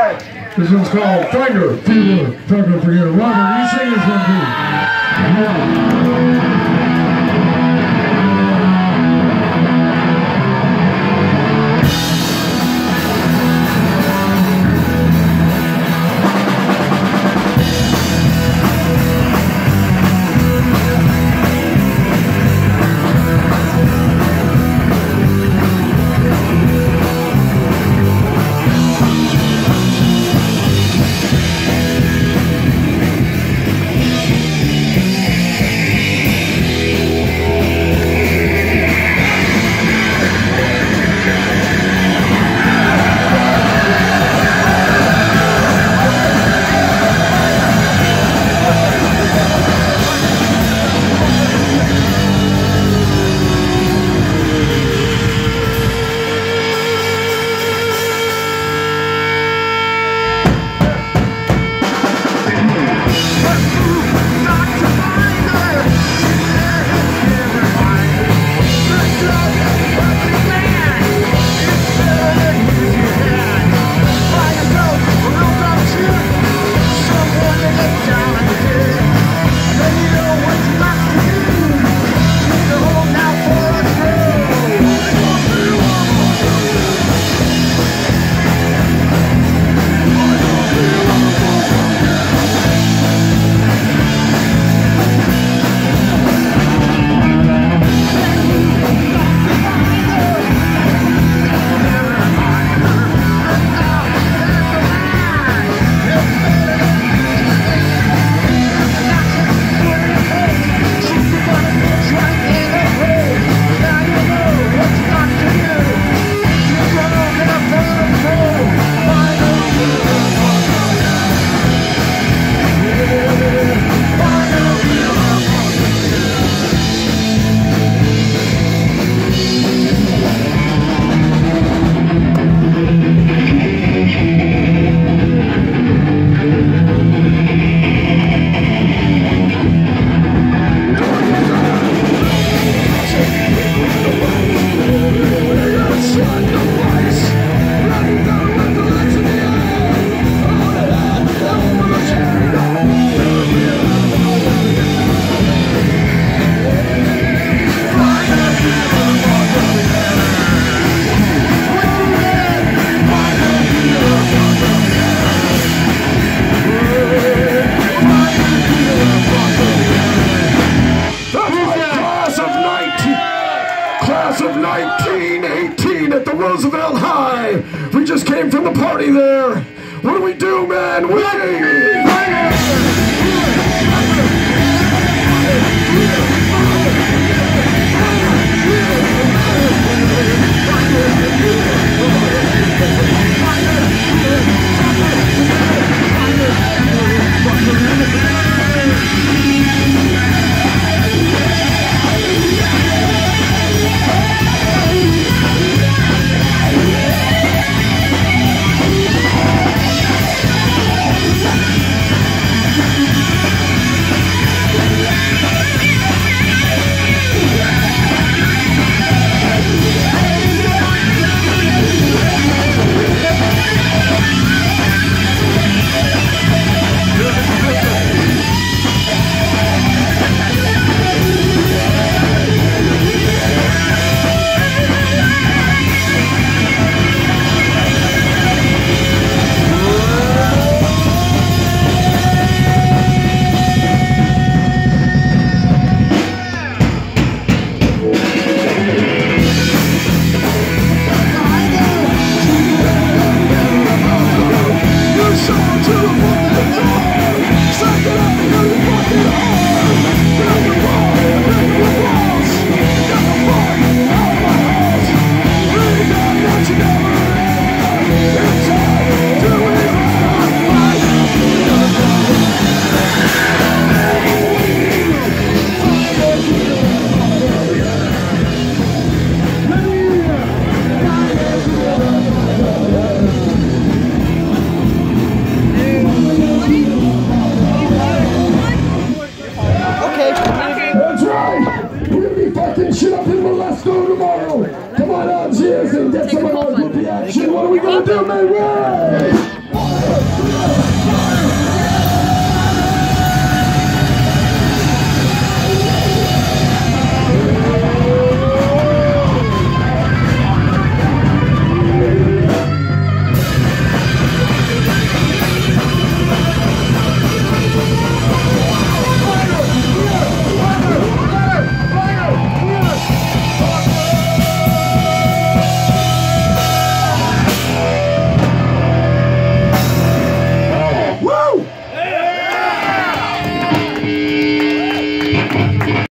This one's called Finder, Fever, Tucker, Forget. Robert, you sing this one, please. That's the party there. What do we do, man? We cheers, and get some of our groupie action. What are we gonna do, man?